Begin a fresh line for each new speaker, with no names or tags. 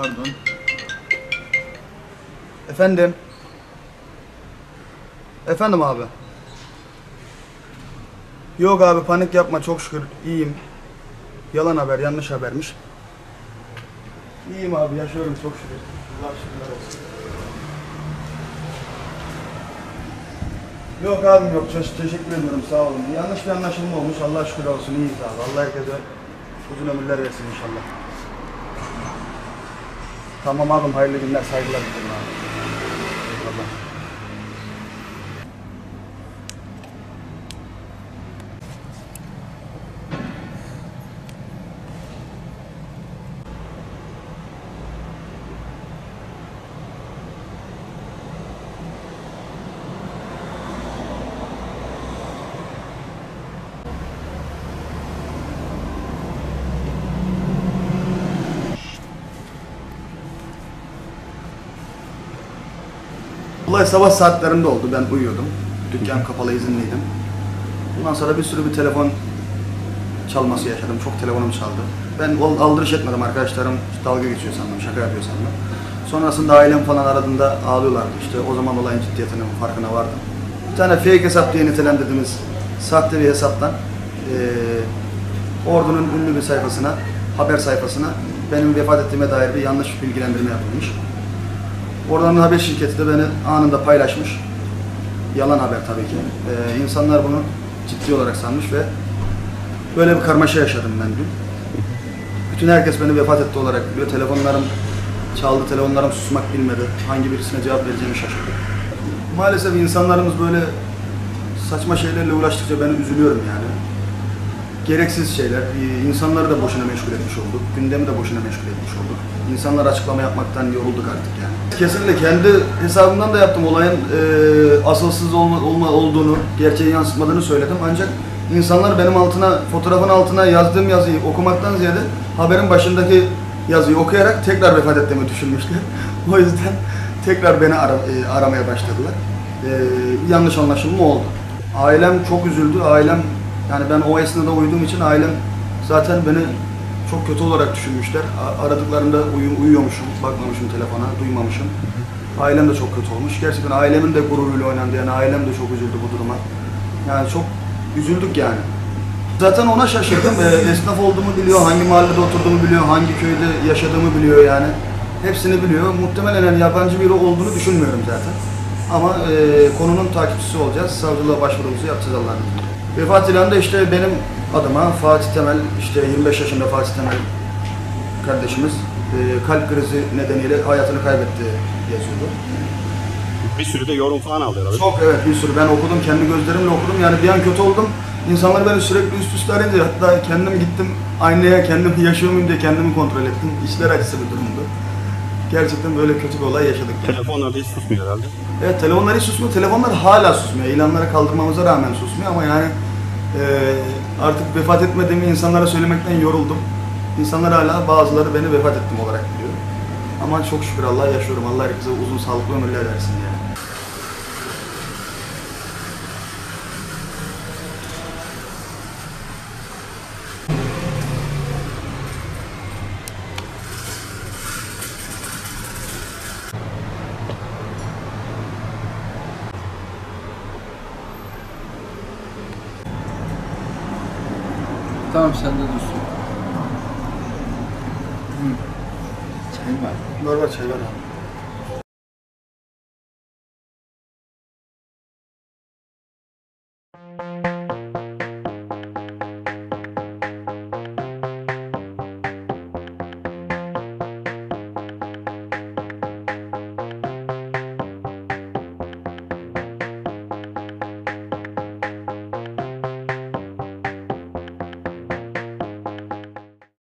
Pardon. Efendim. Efendim abi. Yok abi panik yapma çok şükür iyiyim. Yalan haber, yanlış habermiş. İyiyim abi, yaşıyorum çok şükür. Allah şükürler olsun. Yok abim yok, Te- teşekkür ediyorum sağ olun. Yanlış bir anlaşılma olmuş, Allah şükür olsun, iyiyiz abi. Allah herkese uzun ömürler versin inşallah. Tamam abim, hayırlı günler, saygılar dilerim abi. Eyvallah. Olay sabah saatlerinde oldu. Ben uyuyordum. Dükkan kapalı izinliydim. Ondan sonra bir sürü bir telefon çalması yaşadım. Çok telefonum çaldı. Ben aldırış etmedim arkadaşlarım dalga geçiyor sandım, şaka yapıyor sandım. Sonrasında ailem falan aradığında ağlıyorlardı işte. O zaman olayın ciddiyetinin farkına vardım. Bir tane fake hesap diye nitelendirdiğimiz sahte bir hesaptan eee Ordu'nun ünlü bir sayfasına, haber sayfasına benim vefat ettiğime dair bir yanlış bilgilendirme yapılmış. Oradan haber şirketi de beni anında paylaşmış. Yalan haber tabii ki. Ee, insanlar bunu ciddi olarak sanmış ve böyle bir karmaşa yaşadım ben dün. Bütün herkes beni vefat etti olarak biliyor. Telefonlarım çaldı, telefonlarım susmak bilmedi. Hangi birisine cevap vereceğimi şaşırdım. Maalesef insanlarımız böyle saçma şeylerle uğraştıkça ben üzülüyorum yani. Gereksiz şeyler. Ee, İnsanları da boşuna meşgul etmiş olduk. Gündemi de boşuna meşgul etmiş olduk. İnsanlar açıklama yapmaktan yorulduk artık yani. Kesinlikle kendi hesabımdan da yaptım. Olayın e, asılsız olma, olma olduğunu, gerçeği yansıtmadığını söyledim. Ancak insanlar benim altına, fotoğrafın altına yazdığım yazıyı okumaktan ziyade haberin başındaki yazıyı okuyarak tekrar vefat ettiğimi düşünmüşler. o yüzden tekrar beni ara- e, aramaya başladılar. E, yanlış anlaşılma oldu. Ailem çok üzüldü. Ailem yani ben o esnada uyuduğum için ailem zaten beni çok kötü olarak düşünmüşler. Aradıklarında uyu- uyuyormuşum, bakmamışım telefona, duymamışım. Ailem de çok kötü olmuş. Gerçekten ailemin de gururuyla oynandı. Yani ailem de çok üzüldü bu duruma. Yani çok üzüldük yani. Zaten ona şaşırdım. Ee, esnaf olduğumu biliyor, hangi mahallede oturduğumu biliyor, hangi köyde yaşadığımı biliyor yani. Hepsini biliyor. Muhtemelen yani yabancı biri olduğunu düşünmüyorum zaten. Ama e, konunun takipçisi olacağız. Savcılığa başvurumuzu yapacağız Allah'ın izniyle. Vefat ilanı da işte benim adıma Fatih Temel, işte 25 yaşında Fatih Temel kardeşimiz e, kalp krizi nedeniyle hayatını kaybetti yazıyordu.
Bir sürü de yorum falan aldı herhalde.
Çok evet bir sürü ben okudum kendi gözlerimle okudum yani bir an kötü oldum. İnsanlar beni sürekli üst üste arayınca hatta kendim gittim aynaya kendim yaşıyor muyum diye kendimi kontrol ettim. İşler acısı bir durumdu. Gerçekten böyle kötü bir olay yaşadık. yani.
Telefonlar da hiç susmuyor herhalde.
Evet telefonlar hiç susmuyor. Telefonlar hala susmuyor. İlanlara kaldırmamıza rağmen susmuyor ama yani e, artık vefat etmediğimi insanlara söylemekten yoruldum. İnsanlar hala bazıları beni vefat ettim olarak biliyor. Ama çok şükür Allah yaşıyorum. Allah herkese uzun sağlıklı ömürler versin yani.
Tamam sen de dursun. Çay var.
Normal çay var abi.